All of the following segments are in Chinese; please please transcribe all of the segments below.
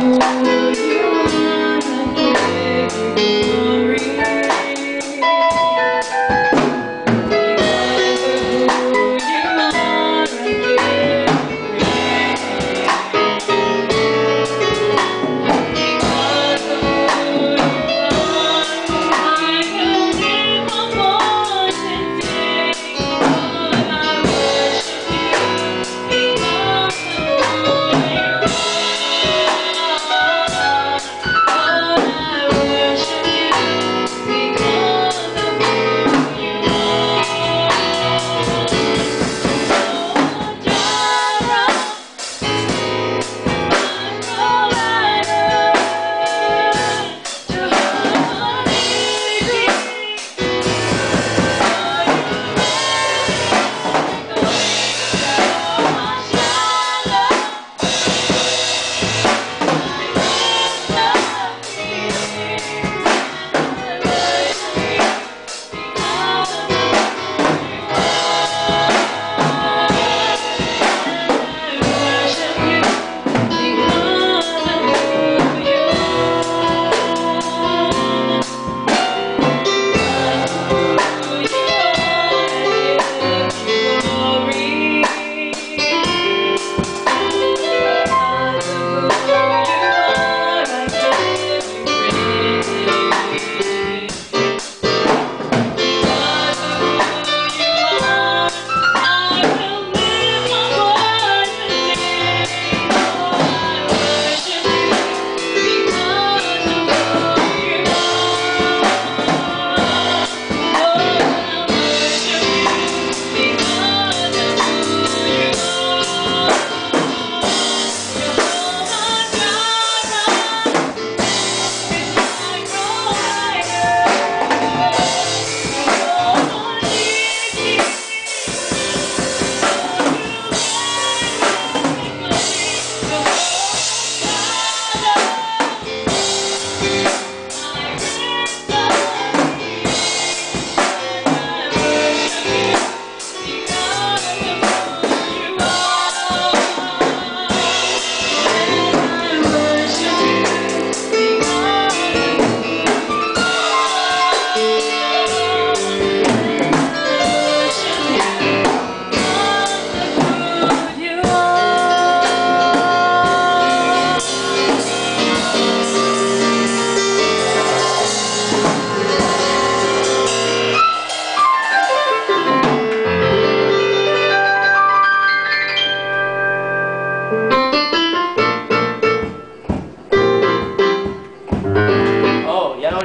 嗯。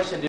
Question